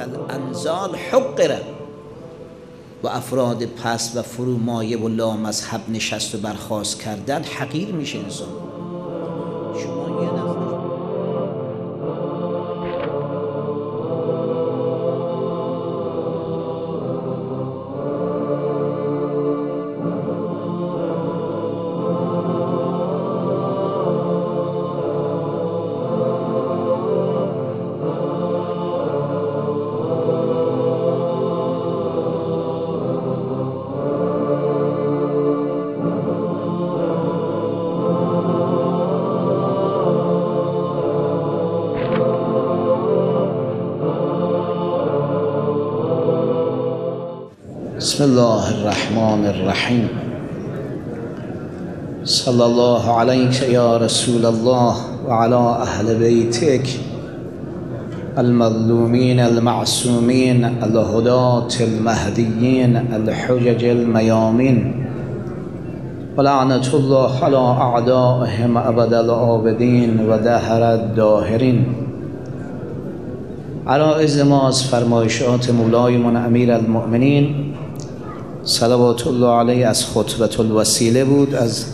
الانزال حقره و افراد پس و فرومایه و لامذهب نشست و برخواست کردن حقیر میشه انسان. بسم الله الرحمن الرحیم. صلی الله علیک یا رسول الله وعلى اهل بیتک. المظلومین المعصومین الهدات المهدیین الحجج الميامين ولعنة الله على اعدائهم ابد العابدین و دهر الداهرین. عرائز ما از فرمایشات مولایمون امیر المؤمنین صلوات الله علیه از خطبت الوسیله بود از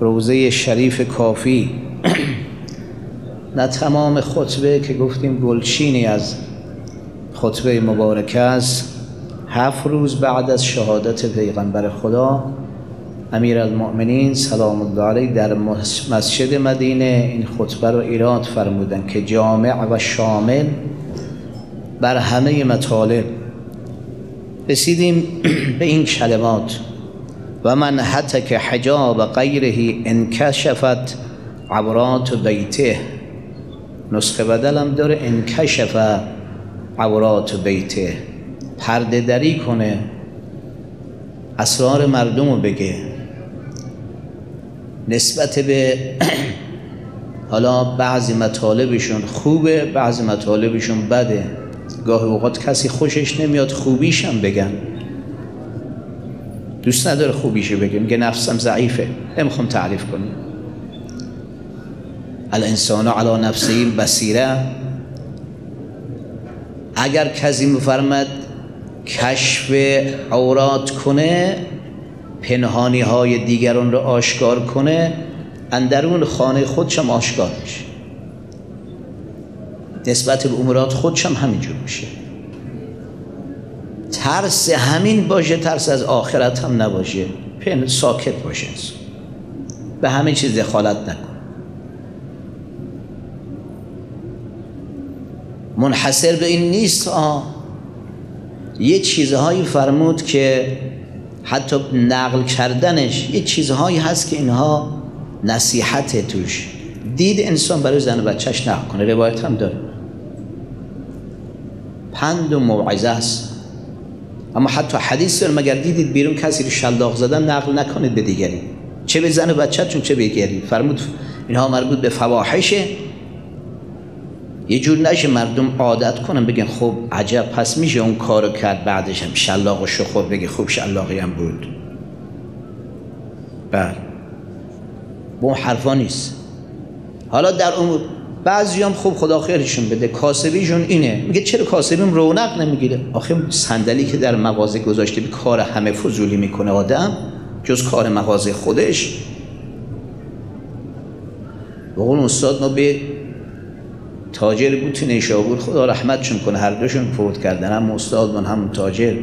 روزه شریف کافی. نه تمام خطبه که گفتیم گلچینی از خطبه مبارکه است. هفت روز بعد از شهادت پیغمبر خدا امیر المؤمنین سلام الله علیه در مسجد مدینه این خطبه رو ایراد فرمودن که جامع و شامل بر همه مطالب. رسیدیم به این کلمات. و من حتی که حجاب غیره انکشفت عورات بیته. نسخه بدلم داره انکشف عورات بیته. پرده دری کنه. اسرار مردم رو بگه. نسبت به حالا بعضی مطالبشون خوبه بعضی مطالبشون بده. گاه اوقات کسی خوشش نمیاد خوبیش هم بگن. دوست نداره خوبیشو بگه میگه نفسم ضعیفه. نمی‌خوام تعریف کنیم الانسان علی نفسه بصیره اگر کسی مفرمد کشف عورات کنه پنهانی های دیگران رو آشکار کنه اندرون خانه خودشم آشکار میشه. نسبت به امورات خودش هم همینجور میشه. ترس همین باشه ترس از آخرت هم نباشه. پن ساکت باشه به همه چیز دخالت نکن. منحصر به این نیست آه. یه چیزهایی فرمود که حتی نقل کردنش یه چیزهایی هست که اینها نصیحت توش. دید انسان برای زن و بچهش نقل کنه. روایت هم داره. پند و موعظه است. اما حتی حدیث داره مگر دیدید بیرون کسی رو شلاق زدن نقل نکنید به دیگری؟ چه به زن و چون چه به دیگری فرمود اینها مربوط به فواحشه. یه جور نشه مردم عادت کنن بگن خب عجب پس میشه اون کارو کرد بعدش هم شلاق و شخور بگه خوب شلاقی هم بود. بله. با اون حرفا نیست. حالا در اون بعضی هم خوب خدا خیرشون بده. کاسبیشون اینه. میگه چرا کاسبیم رونق نمی‌گیره؟ آخه صندلی که در مغازه گذاشته به کار همه فضولی می‌کنه آدم جز کار مغازه خودش. و اون استاد ما به تاجر بود تو نیشابور خدا رحمتشون کنه هر دوشون فوت کردن. هم استاد من هم تاجر.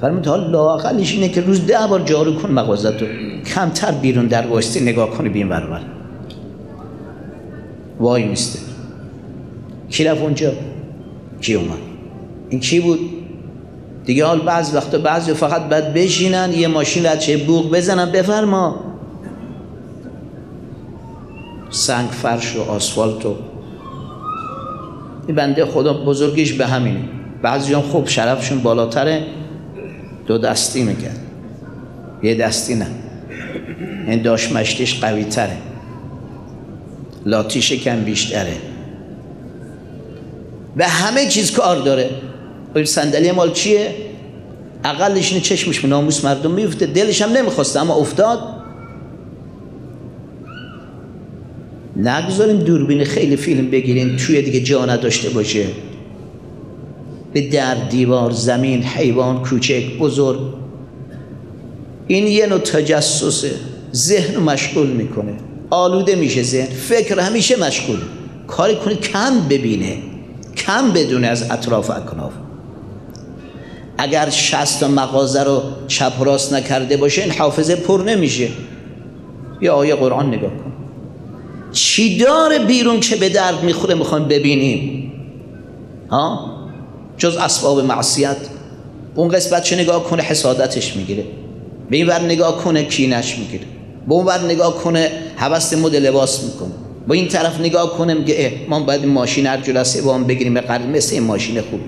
فرمود حال لاقلش اینه که روز ده بار جارو کن مغازه تو کمتر بیرون در واسطه نگاه کنی بین برور وای میسته کی رفت اونجا؟ کی اومد؟ این کی بود؟ دیگه حال بعض وقتا بعضی فقط باید بشینن یه ماشین چه بوغ بزنن؟ بفرما. سنگ فرش و آسفالت و این بنده خدا بزرگیش به همینه. بعضی هم خوب شرفشون بالاتره. دو دستی می‌کرد. یه دستی نه. این داشت مشتیش قوی تره لاتیش کم بیشتره. به همه چیز کار داره. این صندلی مال چیه؟ اقلش اینه چشمش به ناموس مردم میفته دلش هم نمی‌خواسته اما افتاد. نگذاریم دوربین خیلی فیلم بگیرین توی دیگه جا نداشته باشه. به در دیوار زمین حیوان کوچک بزرگ. این یه نوع تجسسه ذهن مشغول می‌کنه. آلوده میشه ذهن فکر همیشه مشغول. کاری کنه کم ببینه کم بدونه از اطراف اکناف. اگر شست مغازه رو چپ راست نکرده باشه این حافظه پر نمیشه. یا آیه قرآن نگاه کن. چی داره بیرون که به درد می‌خوره؟ می‌خوایم ببینیم. ها؟ جز اسباب معصیت. اون قسمت چه نگاه کنه؟ حسادتش می‌گیره. به این بر نگاه کنه کینش می‌گیره. به اون بر نگاه کنه حوست مد لباس می‌کنه با این طرف نگاه کنه میگه ما باید ماشین هر جلسه با هم بگیریم به قرد مثل این ماشین خوب.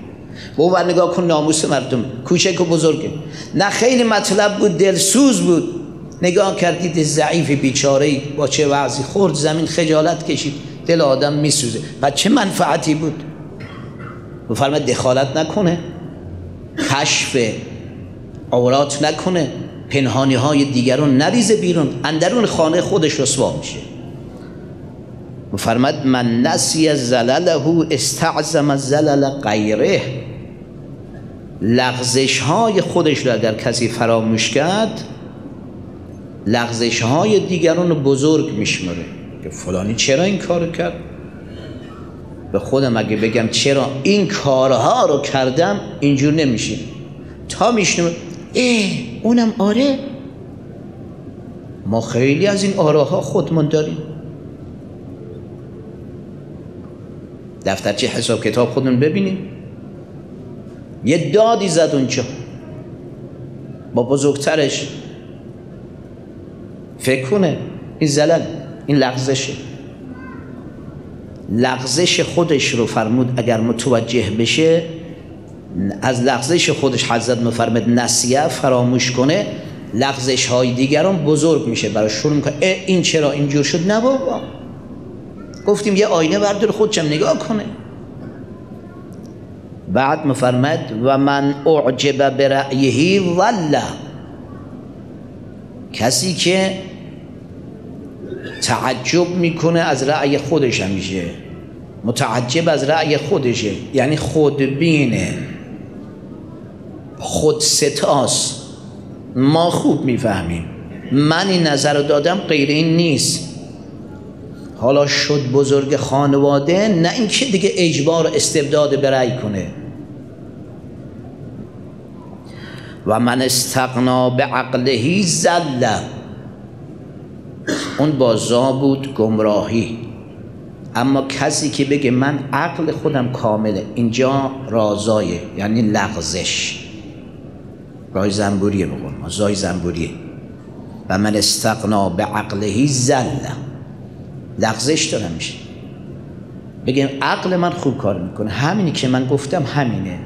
به اون نگاه کن ناموس مردم کوچک و بزرگه. نه خیلی مطلب بود دلسوز بود. نگاه کردید ضعیف بیچاره با چه وضعی؟ خورد زمین خجالت کشید. دل آدم میسوزه. و چه منفعتی بود؟ بفرمه دخالت نکنه. کشف عورات نکنه. پنهانی های دیگران نریزه بیرون اندرون خانه خودش رسوا میشه. فرمد من نسی زلله استعظم زلل غیره. لغزش های خودش رو اگر کسی فراموش کرد لغزش های دیگران بزرگ میشمره که فلانی چرا این کارو کرد؟ به خودم اگه بگم چرا این کارها رو کردم اینجور نمیشه. تا میشنم اه اونم آره. ما خیلی از این آراها خودمون داریم. دفترچه حساب کتاب خودمون ببینیم. یه دادی زد اونجا. با بزرگترش. فکر کنه این زلل این لغزشه. لغزش خودش رو فرمود اگر متوجه بشه از لغزش خودش حضرت مفرمد نسیه فراموش کنه لغزش های دیگران بزرگ میشه برای شروع می‌کنه. این چرا اینجور شد؟ نه بابا. گفتیم یه آینه بردار خودشم نگاه کنه. بعد مفرمد و من اعجب برأیهی ظله کسی که تعجب می‌کنه از رأی خودش همیشه. متعجب از رأی خودشه. یعنی خودبینه. خود ستاس ما خوب می‌فهمیم. من این نظر رو دادم غیر این نیست. حالا شد بزرگ خانواده نه اینکه دیگه اجبار استبداد برای کنه. و من استقنا به عقلهی زله. اون بازا بود گمراهی. اما کسی که بگه من عقل خودم کامله اینجا رازایه یعنی لغزش. رای زنبوریه بگون ما زای زنبوریه. و من استقنا به عقلهی زله. لغزش دارم میشه. بگم عقل من خوب کار می‌کنه. همینی که من گفتم همینه.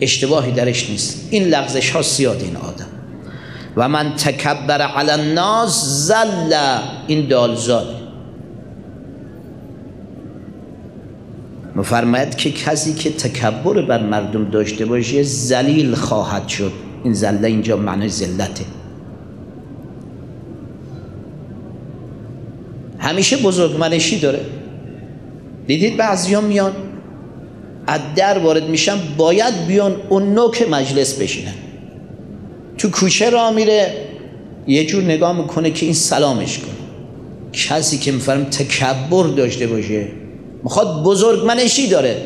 اشتباهی درش نیست. این لغزش ها زیاد این آدم. و من تکبر علی الناس زل این دالزال مفرماید که کسی که تکبر بر مردم داشته باشه زلیل خواهد شد. این زله اینجا معنی ذلته همیشه بزرگمنشی داره. دیدید بعضیا میان از در وارد میشن باید بیان اون نوک مجلس بشینن. تو کوچه را میره یه جور نگاه می‌کنه که این سلامش کنه. کسی که میفرم تکبر داشته باشه. می‌خواد بزرگمنشی داره.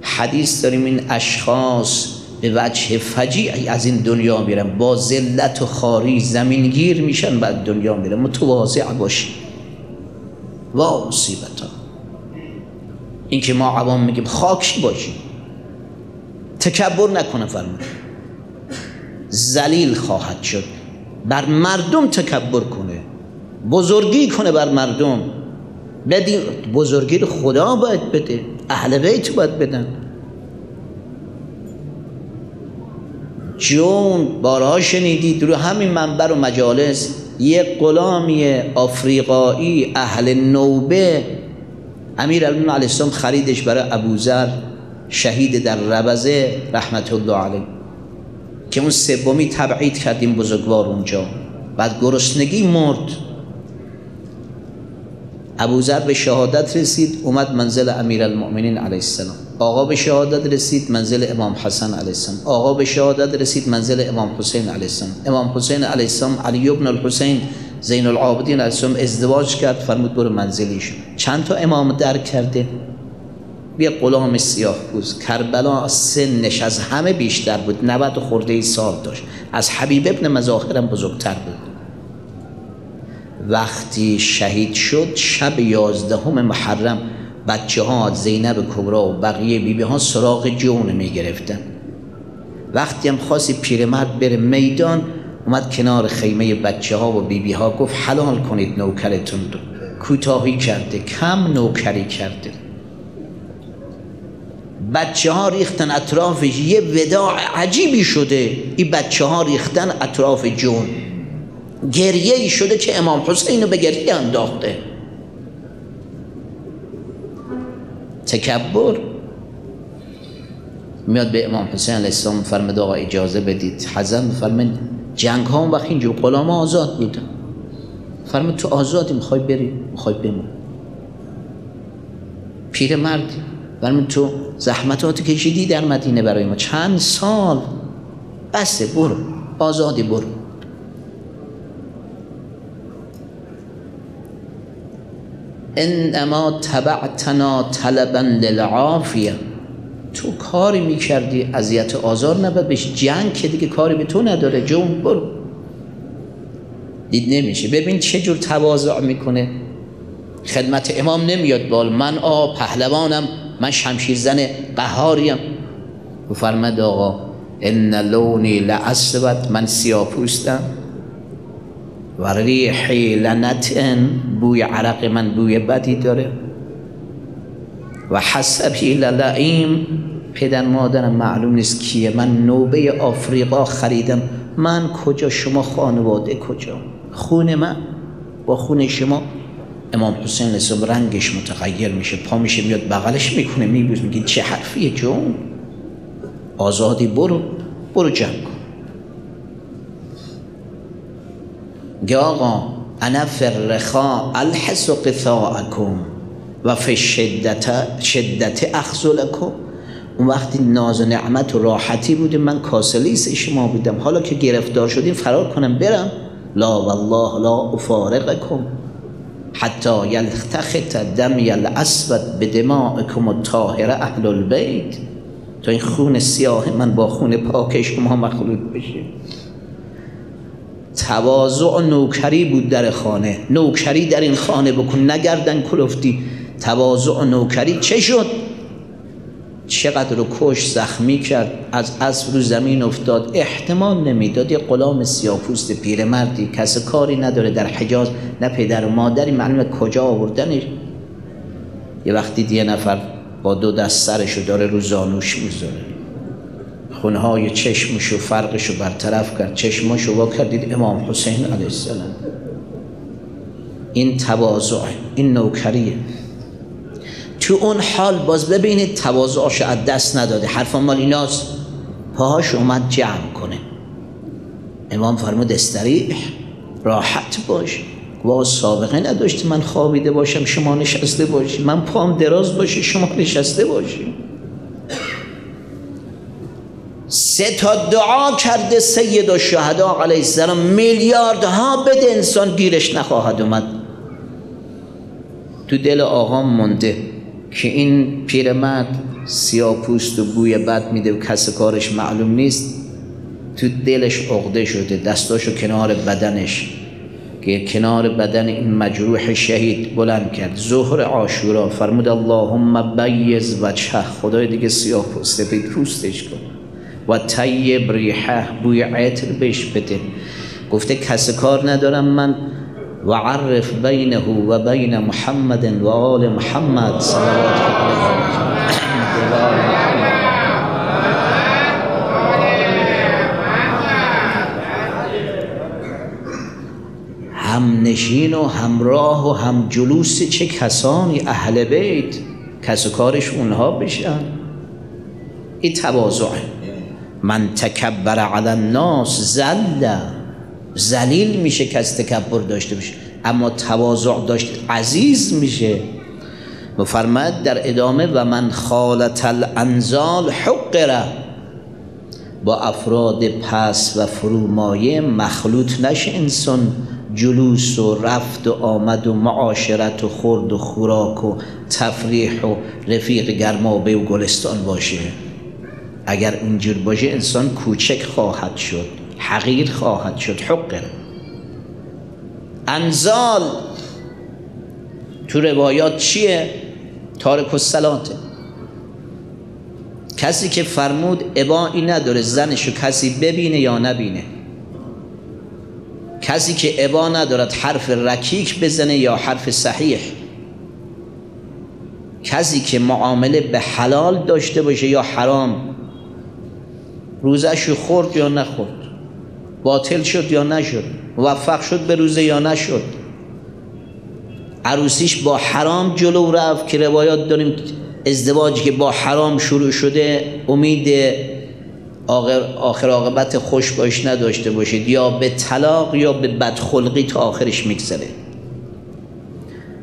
حدیث داریم این اشخاص به وجه فجیعی از این دنیا میرن با ذلت و خاری زمینگیر میشن بعد دنیا میرن متواضع باشی. وا مصیبت ها این که ما عوام میگیم خاکی باشیم تکبر نکنه فرمود. زلیل خواهد شد. بر مردم تکبر کنه. بزرگی کنه بر مردم. بدین بزرگی رو خدا باید بده. اهل بیت باید بدن. جون بارها شنیدید رو همین منبر و مجالس. یه غلامی آفریقایی اهل نوبه. امیر علیه السلام خریدش برای ابوذر شهید در ربزه رحمت الله علیه. که اون سومی تبعید کردیم بزرگوار اونجا. بعد گرسنگی مرد. ابوذر به شهادت رسید اومد منزل امیرالمؤمنین علیه السلام. آقا به شهادت رسید منزل امام حسن علیه السلام. آقا به شهادت رسید منزل امام حسین علیه السلام. امام حسین علیه السلام علی ابن الحسین زین العابدین علیه السلام ازدواج کرد فرمود برو منزلیش. چند تا امام درک کرده؟ بیا غلام سیاه پوست کربلا سنش از همه بیشتر بود. 90 خورده سال داشت. از حبیب ابن مظاهرم بزرگتر بود. وقتی شهید شد شب یازدهم محرم بچه ها زینب کبرا و بقیه بیبی ها سراغ جون می گرفتن. وقتی هم خواستی پیرمرد بره میدان اومد کنار خیمه بچه ها و بیبی ها گفت حلال کنید نوکرتون رو. کوتاهی کرده کم نوکری کرده. بچه ها ریختن اطرافش یه وداع عجیبی شده. این بچه ها ریختن اطراف جون. گریه ای شده که امام حسین رو به گریه انداخته. تکبر. میاد به امام حسین علیه السلام فرمد آقا اجازه بدید. حزن فرمد جنگ ها وقت اینجور غلام آزاد بودن. فرمد تو آزادی می‌خوای بری؟ می‌خوای بمون. پیر مرد. فرمد تو زحمتات کشیدی در مدینه برای ما. چند سال؟ بسه برو. آزادی برو. انما تبعتنا طلبا للعافیه. تو کاری می‌کردی اذیت آزار نباید بهش جنگ که دیگه کاری به تو نداره جون برو. دید نمیشه. ببین چه جور تواضع می‌کنه. خدمت امام نمیاد بال. من آ پهلوانم. من شمشیر زن قهاریم. فرمد آقا ان لونی لعصبت من سیاپوستم. و ریحی لنتن بوی عرق من بوی بدی داره و حسبی للعیم پدر مادرم معلوم نیست کیه. من نوبه آفریقا خریدم. من کجا؟ شما خانواده کجا؟ خون من؟ با خون شما؟ امام حسین اسم رنگش متغیر میشه. پا میشه میاد بغلش می‌کنه. میبوز میگه چه حرفیه جون؟ آزادی برو. برو جمع کن. گه آقا انا فرخا الحس قثاءکم و فی شدت شدت اخذلکم. اون وقتی ناز و نعمت و راحتی بوده من کاسلیس شما بودم. حالا که گرفتار شدیم فرار کنم برم. لا والله لا افارقکم. حتی یلتخت دمی الاسود به دماءکم الطاهره اهل البیت. تا این خون سیاه من با خون پاک شما مخلوط بشه تواضع نوکری بود در خانه. نوکری در این خانه بکن نگردن کلفتی. تواضع نوکری چه شد؟ چقدر رو کش زخمی کرد. از اسب رو زمین افتاد. احتمال نمی‌داد یه غلام سیاپوست پیرمردی کس کاری نداره در حجاز نه پدر و مادری. معلومه کجا آوردنش. یه وقتی یه نفر با دو دست سرشو داره رو زانوش می‌ذاره. خونهای چشمشو فرقشو برطرف کرد. چشماشو وا کردید امام حسین علیه السلام. این تواضع این نوکریه. تو اون حال باز ببینید تواضعش از دست نداده. حرف مال ایناست. پاهاش اومد جمع کنه. امام فرمود استریح راحت باش. و سابقه نداشتی من خوابیده باشم شما نشسته باشی. من پام دراز باشه شما نشسته باشی. سه تا دعا کرده سید و شهدا علیه السلام. میلیاردها بده انسان گیرش نخواهد اومد. تو دل آقا مونده که این پیرمرد سیاپوست و بوی بد میده و کس کارش معلوم نیست. تو دلش عقده شده دستاشو کنار بدنش. که کنار بدن این مجروح شهید بلند کرد. ظهر عاشورا فرمود اللهم بیز وجهه. خدای دیگه سیاه پوسته پوستش کن. و طیب ریحه بوی عطر بهش بده. گفته کس کار ندارم من و عرف بینه و بین محمد و آل محمد صلوات هم نشین و همراه و هم جلوس چه کسانی اهل بیت؟ کس کارش اونها بشن. این تواضعه. من تکبر علی الناس زل زلیل میشه کس تکبر داشته باشه. اما تواضع داشت عزیز میشه. فرمد در ادامه و من خالت الانزال حقره. با افراد پس و فرومایه مخلوط نشه انسان. جلوس و رفت و آمد و معاشرت و خورد و خوراک و تفریح و رفیق گرمابه و گلستان باشه. اگر اینجور باشه انسان کوچک خواهد شد حقیر خواهد شد حقر انزال تو روایات چیه؟ تارک الصلاته کسی که فرمود ابایی نداره زنشو کسی ببینه یا نبینه. کسی که ابا ندارد حرف رکیک بزنه یا حرف صحیح. کسی که معامله به حلال داشته باشه یا حرام. روزشو خورد یا نخورد؟ باطل شد یا نشد؟ موفق شد به روزه یا نشد؟ عروسیش با حرام جلو رفت که روایات داریم ازدواجی که با حرام شروع شده امید آخر, آخر عاقبت خوش باش نداشته باشید. یا به طلاق یا به بدخلقی تا آخرش میگذره.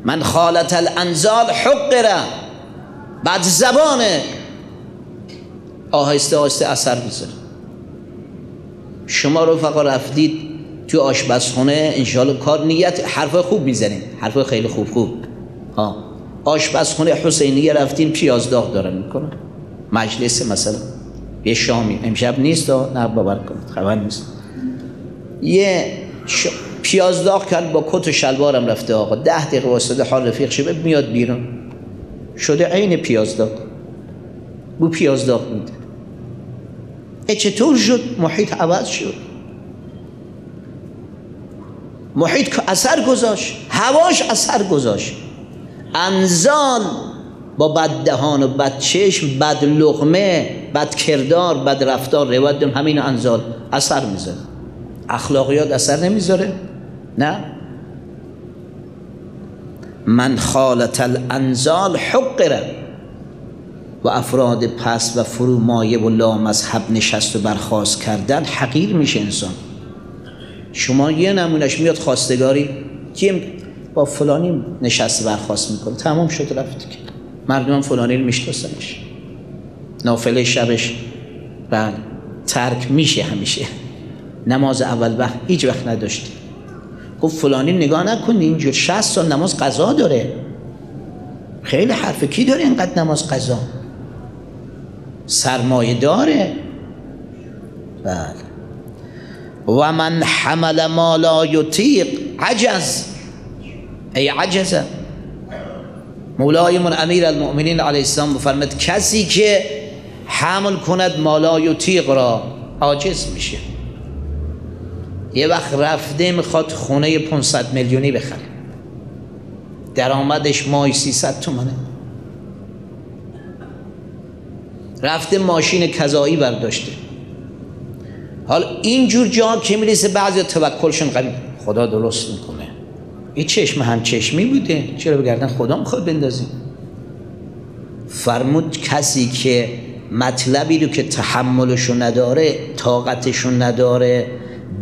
من خالت الانزال حقره. بعد زبانه. آهسته آهسته اثر می‌ذاره. شما رو فقط رفتید تو آشپزخونه انشالله کار نیت حرف خوب می‌زنید حرف خیلی خوب خوب. ها. آشپزخونه حسینیه رفتین پیازداغ دارن می‌کنن مجلس مثلا. یه شامی. امشب نیست نه باور کنید. خبر نیست. یه ش... پیاز داغ کرد با کت و شلوارم رفته آقا. ده دقیقه واسطه حال رفیق شده میاد بیرون. شده عین پیاز داغ بو پیاز داغ میده. چطور شد؟ محیط عوض شد. محیط اثر گذاشت. هواش اثر گذاشت. انزال با بد دهان و بد چشم بد لغمه بد کردار بد رفتار روایت همین انزال اثر می‌ذاره. اخلاقیات اثر نمی‌ذاره. نه؟ من خالت الانزال حقره. و افراد پس و فرومایه و لامذهب نشست و برخواست کردن حقیر میشه انسان. شما یه نمونش میاد خواستگاری کیم با فلانی نشست برخواست می‌کنه؟ تمام شد رفت که. مردم فلانی رو میشناسنش. نافله شبش بله ترک میشه همیشه. نماز اول وقت هیچ وقت نداشته گفت فلانی نگاه نکنی اینجور 60 سال نماز قضا داره. خیلی حرف کی داره اینقدر نماز قضا؟ سرمایه داره بله. و من حمل ما لا یطیق عجز. ای عجزه. مولایمون امیر المؤمنین علیه السلام بفرمد کسی که حمل کند مالای و تیغ را عاجز میشه. یه وقت رفته می‌خواد خونه 500 میلیونی بخره. درآمدش مای 300 تومنه. رفته ماشین کذایی برداشته. حال اینجور جا که می‌رسه بعضی توکلشون قوی خدا درست می‌کنه. این چشم هم چشمی بوده. چرا بگردن؟ خدا می‌خواد بندازیم. فرمود کسی که مطلبی رو که تحملشو نداره طاقتشو نداره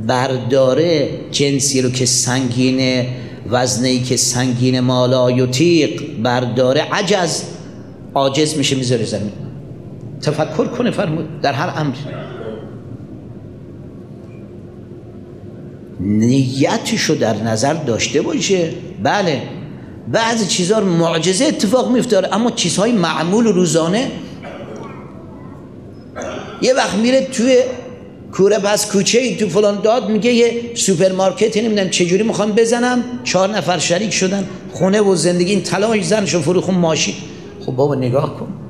برداره جنسی رو که سنگینه وزنی که سنگین مالای و تیق برداره عجز عاجز میشه می‌ذاره زمین. تفکر کنه فرمود در هر امر. نیتشو در نظر داشته باشه؟ بله. بعضی چیزها معجزه اتفاق میفتاره اما چیزهای معمول روزانه. یه وقت میره توی کوره پس کوچه ای تو فلان داد میگه یه سوپرمارکت نمی‌دونم چجوری می‌خوام بزنم. چهار نفر شریک شدن خونه و زندگی این تلاش زنشو فروخون ماشین. خب بابا نگاه کن.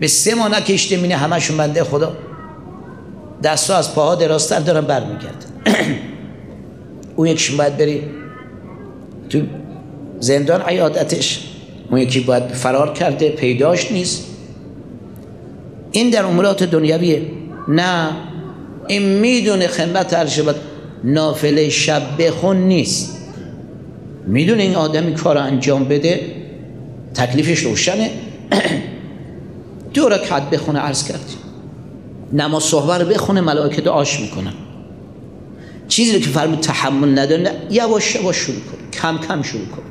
به سه ماه نکشته مینه همشون بنده خدا. دستا از پاها دراستر دارن برمیگرد اون یکیشون باید بری تو زندان عیادتش اون یکی باید فرار کرده پیداش نیست. این در امورات دنیاویه. نه این می‌دونه خدمت عرشه باید نافله شب بخون نیست. می‌دونه این آدمی کار انجام بده؟ تکلیفش روشنه. دو رکعت بخونه عرض کردیم نماز صحبه رو بخونه ملائکه آش می‌کنن. چیزی رو که فرمود تحمل نداره یواش یواش شروع کن کم کم شروع کن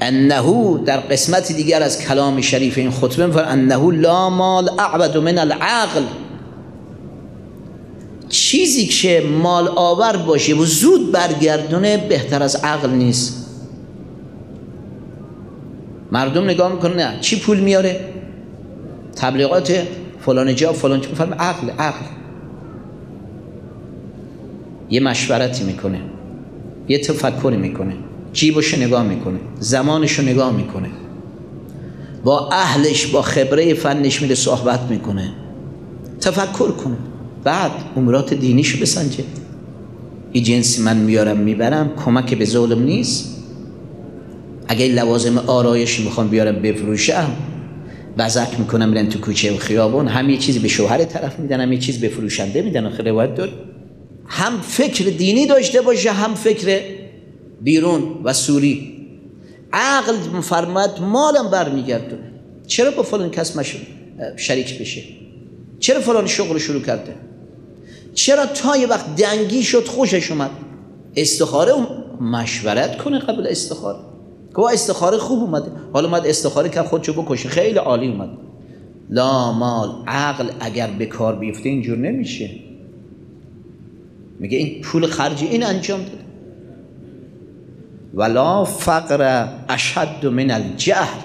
انه در قسمت دیگر از کلام شریف این خطبه میفرد انه لا مال اعبد من العقل. چیزی که مال آور باشه و زود برگردونه بهتر از عقل نیست. مردم نگاه می‌کنه نه. چی پول میاره؟ تبلیغات فلان جا فلان جا میفرم عقل عقل. یه مشورتی می‌کنه. یه تفکری می‌کنه. جیبش نگاه می‌کنه. زمانش نگاه می‌کنه. با اهلش با خبره فنش میره صحبت می‌کنه. تفکر کنه بعد امورات دینیشو بسنجه. این جنسی من میارم می‌برم کمک به ظلم نیست. اگه لوازم آرایشی می‌خوام بیارم بفروشم بزک می‌کنم میرن تو کوچه و خیابون هم یه چیزی به شوهر طرف میدن هم یه چیز به فروشنده میدن آخه روایت دار هم فکر دینی داشته باشه هم فکر بیرون و سوری. عقل مفرمت مالم برمیگردونه چرا با فلان کس مش... شریک بشه؟ چرا فلان شغل شروع کرده؟ چرا تا یه وقت دنگی شد خوشش اومد؟ استخاره مشورت کنه قبل استخاره. که استخاره خوب اومده. حالا اومد استخاره که خودشو بکشه. خیلی عالی اومد. لا مال عقل اگر به کار بیفته اینجور نمیشه. میگه این پول خرجی این انجام داده. ولا فقر اشد من الجهل.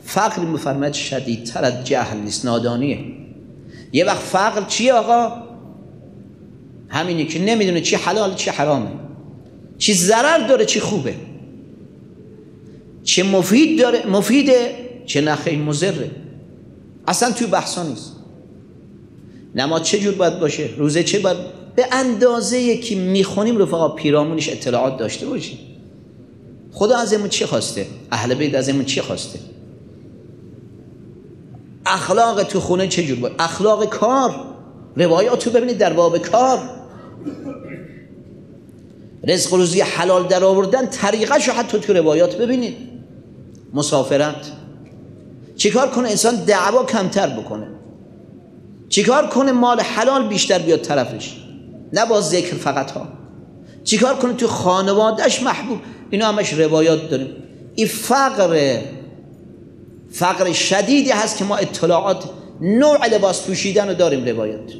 فقر مفرمت شدیدتر از جهل نیست نادانیه. یه وقت فقر چیه آقا؟ همینی که نمی‌دونه چی حلال چی حرامه. چی ضرر داره چی خوبه. چه مفید داره مفیده چه نخی مزره اصلا توی بحثا نیست. نماز چه جور باید باشه؟ روزه چه باید؟ به اندازه که می‌خونیم رفقا پیرامونش اطلاعات داشته باشیم. خدا ازمون چی خواسته؟ اهل بیت ازمون چی خواسته؟ اخلاق تو خونه چه جور باید؟ اخلاق کار. روایات رو ببینید در باب کار. رزق روزی حلال در آوردن طریقش رو حتی تو روایات ببینید. مسافرت. چیکار کنه انسان دعوا کمتر بکنه؟ چیکار کنه مال حلال بیشتر بیاد طرفش؟ نه با ذکر فقط ها. چیکار کنه تو خانوادهش محبوب؟ اینا همش روایات داریم این فقر فقر شدیدی هست که ما اطلاعات نوع لباس پوشیدن رو داریم روایات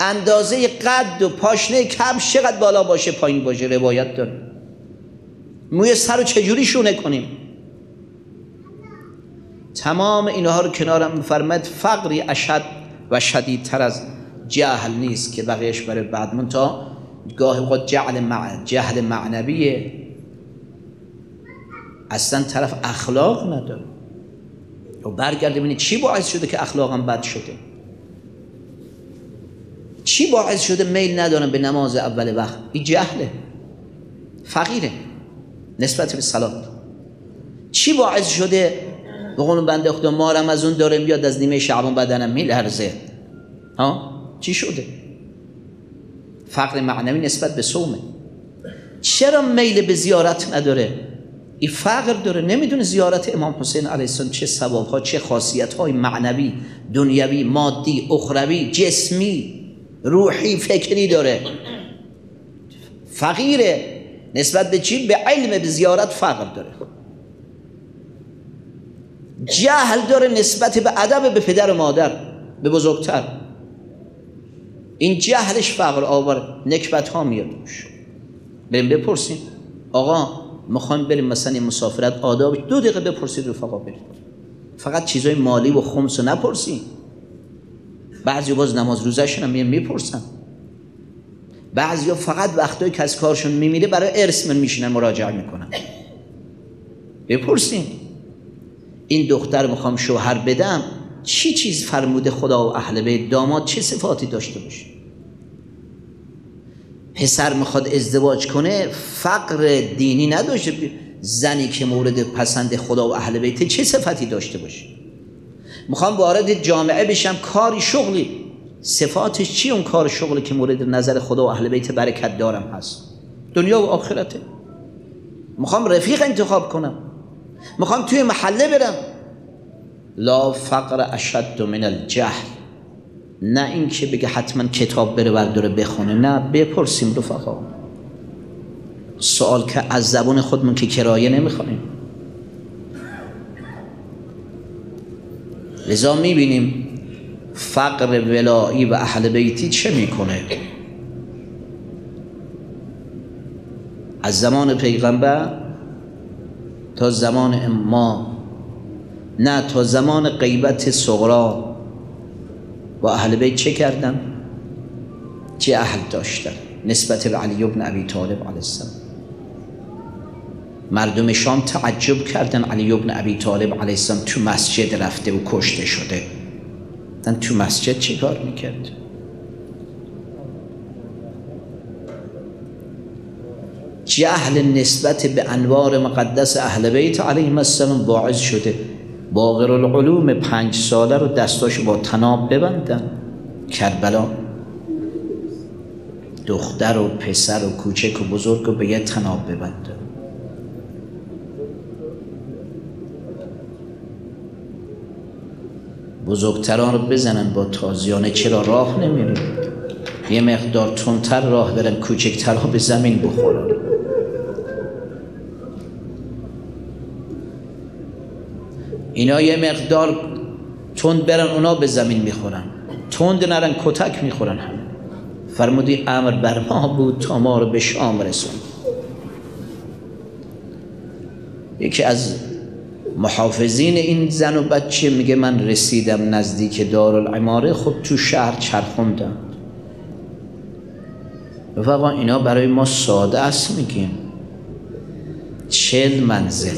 اندازه قد و پاشنه کم چقدر بالا باشه پایین باشه روایت داریم موی سر رو چجوری شونه کنیم؟ تمام اینها رو کنارم فرمد فقری اشد و شدیدتر از جهل نیست که بقیهش برای بعد. تا گاه خود جهل, مع... جهل معنویه. اصلا طرف اخلاق نداره. و برگرده ببینید چی باعث شده که اخلاقم بد شده؟ چی باعث شده میل ندارم به نماز اول وقت؟ این جهله. فقیره. نسبت به سلات چی باعث شده؟ به قول بنده خدا مارم از اون داره میاد از نیمه شعبان بدنم میلرزه. ها؟ چی شده؟ فقر معنوی نسبت به صومه. چرا میل به زیارت نداره؟ این فقر داره نمی‌دونه زیارت امام حسین علیه السلام چه ثواب ها چه خاصیت های معنوی دنیوی مادی اخروی جسمی روحی فکری داره. فقیره. نسبت به چی؟ به علم به زیارت فقر داره. جهل داره نسبت به ادب به پدر و مادر به بزرگتر. این جهلش فقر آور نکبت ها میاد بریم بپرسیم. آقا می‌خوایم بریم مثلا این مسافرت آداب دو دقیقه بپرسید رفقا برید. فقط چیزای مالی و خمس رو نپرسید بعضی باز نماز روزشون هم می‌پرسن. بعضی ها فقط وقتایی که از کارشون میمیره برای ارث من میشینن مراجعه می‌کنن. بپرسیم این دختر می‌خوام شوهر بدم چی چیز فرموده خدا و اهل بیت؟ داماد چه صفاتی داشته باشه؟ پسر می‌خواد ازدواج کنه فقر دینی نداشته زنی که مورد پسند خدا و اهل بیت چه صفتی داشته باشه؟ می‌خوام وارد جامعه بشم کاری شغلی صفاتش چی اون کار شغلی که مورد نظر خدا و اهل بیت برکت دارم هست؟ دنیا و آخرته. می‌خوام رفیق انتخاب کنم. می‌خوام توی محله برم. لا فقر اشد من الجهل. نه اینکه بگه حتما کتاب بره برداره بخونه. نه بپرسیم رفقا. سوال که از زبون خودمون که کرایه نمی‌خوایم لذا می‌بینیم فقر ولایی و اهل بیتی چه می‌کنه؟ از زمان پیغمبر تا زمان ما نه تا زمان غیبت صغرا. با اهل بیت چه کردن؟ چه اهل داشتن نسبت به علی ابن ابی طالب علیه السلام؟ مردم شام تعجب کردن علی ابن ابی طالب علیه السلام تو مسجد رفته و کشته شده. من تو مسجد چه کار می‌کرد جهل نسبت به انوار مقدس اهل بیت علیهم السلام باعث شده؟ باقر العلوم پنج ساله رو دستاش با تناب ببندن. کربلا. دختر و پسر و کوچک و بزرگ رو به یه تناب ببندن. بزرگتران رو بزنن با تازیانه چرا راه نمیرید یه مقدار تندتر راه برن کوچکتر به زمین بخورن. اینا یه مقدار تند برن اونا به زمین می‌خورن. تند نرن کتک می‌خورن هم فرمودی امر بر ما بود تا ما رو به شام رسون. یکی از محافظین این زن و بچه میگه من رسیدم نزدیک دارالعماره خب تو شهر چرخوندم رفقا اینا برای ما ساده است میگیم. چل منزل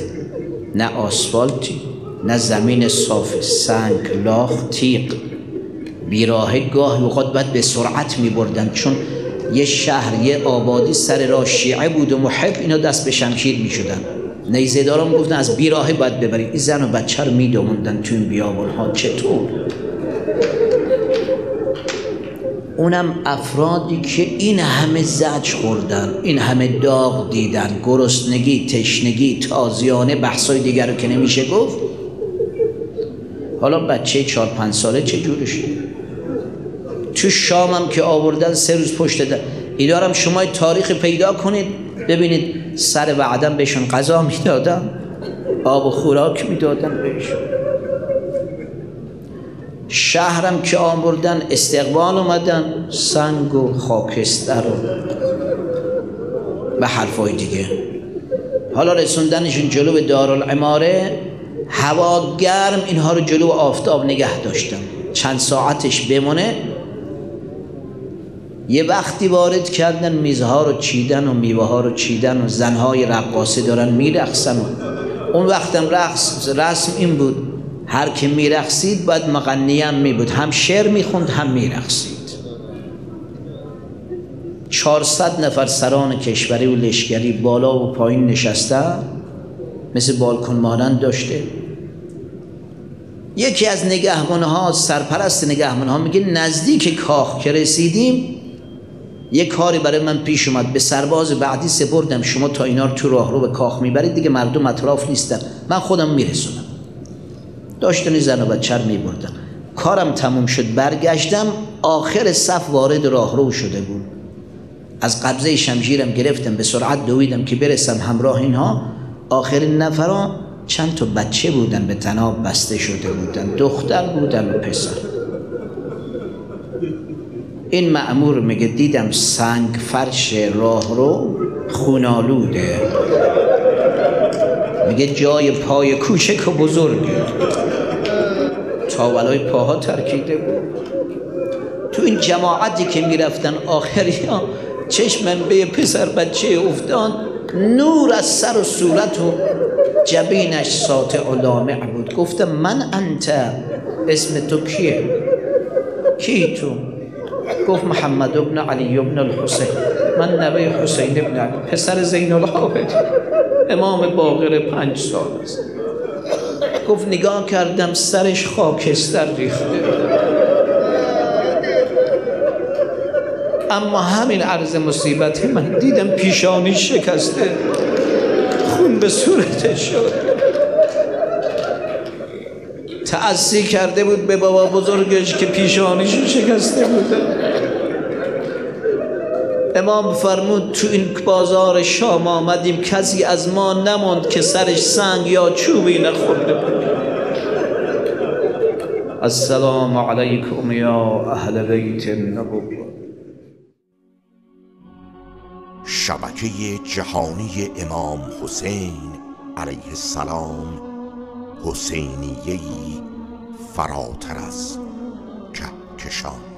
نه آسفالتی نه زمین صاف سنگ لاخ تیق بیراه گاه اوقات باید به سرعت می بردن چون یه شهر یه آبادی سر راه شیعه بود و محب اینا دست به شمشیر می شدن نیزه دارم گفتن از بیراهه باید ببرید. این زن و بچه رو می دوموندن تو این بیابون ها چطور؟ اونم افرادی که این همه زج خوردن این همه داغ دیدن گرسنگی تشنگی تازیانه بحثای دیگر رو که نمیشه گفت. حالا بچه چهار پنج ساله چه جورش تو شامم که آوردن سه روز پشت در ایدارم شما تاریخ پیدا کنید ببینید سر وعدم بهشون غذا می‌دادم آب و خوراک می‌دادم بهشون. شهرم که آوردن استقبال اومدن سنگ و خاکستر و حرفای دیگه. حالا رسوندنشون جلو به دارالعماره هوا گرم اینها رو جلو آفتاب نگه داشتم. چند ساعتش بمونه یه وقتی وارد کردن میزها رو چیدن و میوه ها رو چیدن و زنهای رقاصه دارن میرقصن. اون وقتم رقص رسم این بود. هر که میرقصید باید مغنیم می بود هم شعر می‌خوند هم میرقصید. چهارصد نفر سران کشوری و لشکری بالا و پایین نشسته مثل بالکن مانند داشته. یکی از نگهبانها سرپرست نگهبانها میگه نزدیک کاخ که رسیدیم یه کاری برای من پیش اومد. به سرباز بعدی سپردم. شما تا اینا رو تو راه رو به کاخ می‌برید دیگه مردم اطراف نیستن. من خودم میرسونم. داشتنی زن و بچه میبردم کارم تموم شد. برگشتم. آخر صف وارد راه رو شده بود. از قبضه شمشیرم گرفتم. به سرعت دویدم که برسم همراه اینها. آخرین نفران چند تا بچه بودن. به تناب بسته شده بودن. دختر بودن و پسر. این معمور میگه دیدم سنگ فرش راه رو خونالوده. میگه جای پای کوچک و بزرگه تاولای پاها ترکیده بود. تو این جماعتی که می‌رفتن آخری ها چشمم به پسر بچه افتاد نور از سر و صورت و جبینش ساطع لامع بود. گفتم من انت اسم تو کیه؟ کی تو؟ گفت محمد ابن علی ابن الحسین. من نوه حسین ابن علی. پسر زین العابد امام باقر پنج سال است. گفت نگاه کردم سرش خاکستر ریخته. اما همین عرض مصیبت من دیدم پیشانی شکسته. خون به صورتش شد. تعصی کرده بود به بابا بزرگش که پیشانیشو شکسته بوده امام فرمود تو این بازار شام آمدیم کسی از ما نموند که سرش سنگ یا چوبی نخورده بود. السلام علیکم یا اهل بیت النبوه شبکه جهانی امام حسین علیه السلام حسینیهی فراتر از کهکشان